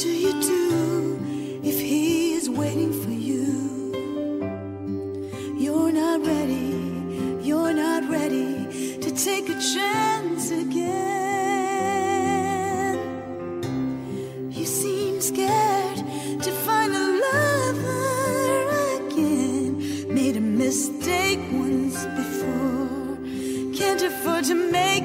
do you do if he is waiting for you? You're not ready, you're not ready to take a chance again. You seem scared to find a lover again. Made a mistake once before, can't afford to make